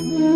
Amen.